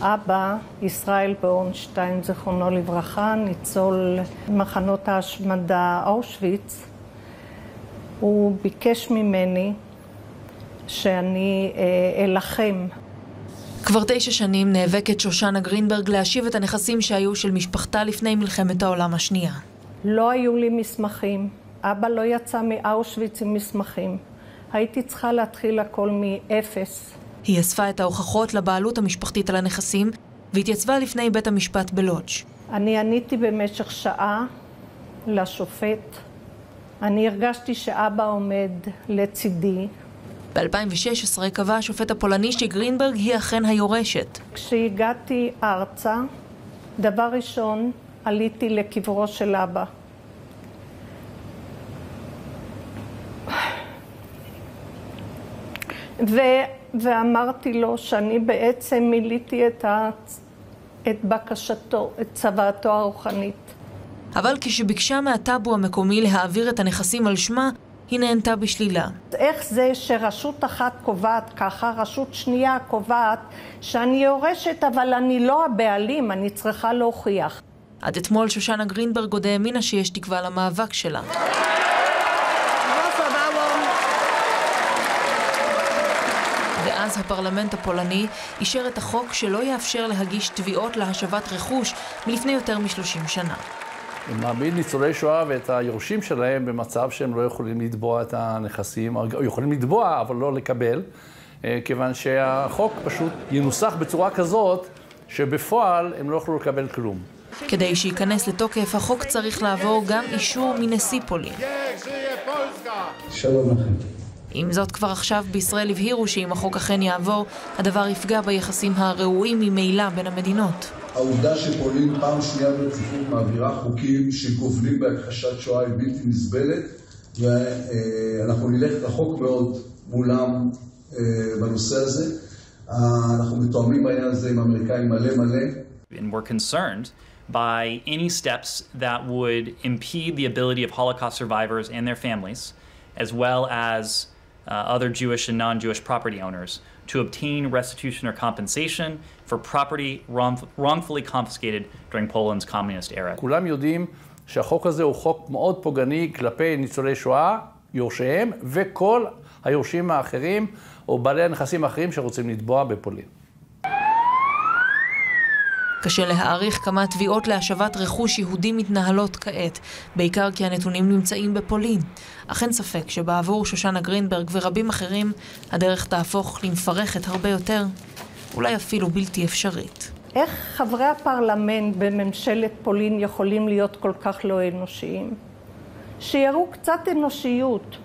אבא, ישראל באורנשטיין, זיכרונו לברכה, ניצול מחנות ההשמדה אושוויץ, הוא ביקש ממני שאני אה, אלחם. כבר תשע שנים נאבקת שושנה גרינברג להשיב את הנכסים שהיו של משפחתה לפני מלחמת העולם השנייה. לא היו לי מסמכים, אבא לא יצא מאושוויץ עם מסמכים. הייתי צריכה להתחיל הכל מאפס. היא אספה את ההוכחות לבעלות המשפחתית על הנכסים והתייצבה לפני בית המשפט בלודג'. אני עניתי במשך שעה לשופט. אני הרגשתי שאבא עומד לצידי. ב-2016 קבע השופט הפולני שגרינברג היא אכן היורשת. כשהגעתי ארצה, דבר ראשון עליתי לקברו של אבא. ו, ואמרתי לו שאני בעצם מילאתי את, ה, את בקשתו, את צוואתו הרוחנית. אבל כשביקשה מהטאבו המקומי להעביר את הנכסים על שמה, היא נהנתה בשלילה. איך זה שרשות אחת קובעת ככה, רשות שנייה קובעת שאני יורשת אבל אני לא הבעלים, אני צריכה להוכיח. עד אתמול שושנה גרינברג עוד האמינה שיש תקווה למאבק שלה. הפרלמנט הפולני אישר את החוק שלא יאפשר להגיש תביעות להשבת רכוש מלפני יותר מ-30 שנה. הוא מעמיד ניצולי שואה ואת היורשים שלהם במצב שהם לא יכולים לתבוע את הנכסים, או יכולים לתבוע אבל לא לקבל, אה, כיוון שהחוק פשוט ינוסח בצורה כזאת שבפועל הם לא יוכלו לקבל כלום. כדי שייכנס לתוקף, החוק צריך לעבור גם אישור מנשיא פולין. שלום לכם. עם זאת, כבר עכשיו בישראל הבהירו שאם החוק אכן יעבור, הדבר יפגע ביחסים הרעועים ממילא בין המדינות. העובדה שפולין פעם שנייה ברציפות מעבירה חוקים שגובלים בהכחשת שואה היא בלתי נסבלת, ואנחנו נלך רחוק מאוד מולם אה, בנושא הזה. אה, אנחנו מתואמים בעניין הזה עם האמריקאים מלא מלא. And we're concerned by any steps that would impede the ability of Holocaust survivors and their families, as well as uh, other Jewish and non-Jewish property owners, to obtain restitution or compensation for property wrong, wrongfully confiscated during Poland's communist era. כולם יודעים שהחוק הזה הוא חוק מאוד פוגעני כלפי ניצולי שואה, יורשיהם, וכל היורשים האחרים, או בעלי הנכסים האחרים שרוצים לתבוע בפולין. קשה להעריך כמה תביעות להשבת רכוש יהודי מתנהלות כעת, בעיקר כי הנתונים נמצאים בפולין. אך אין ספק שבעבור שושנה גרינברג ורבים אחרים, הדרך תהפוך למפרכת הרבה יותר, אולי אפילו בלתי אפשרית. איך חברי הפרלמנט בממשלת פולין יכולים להיות כל כך לא אנושיים? שיראו קצת אנושיות.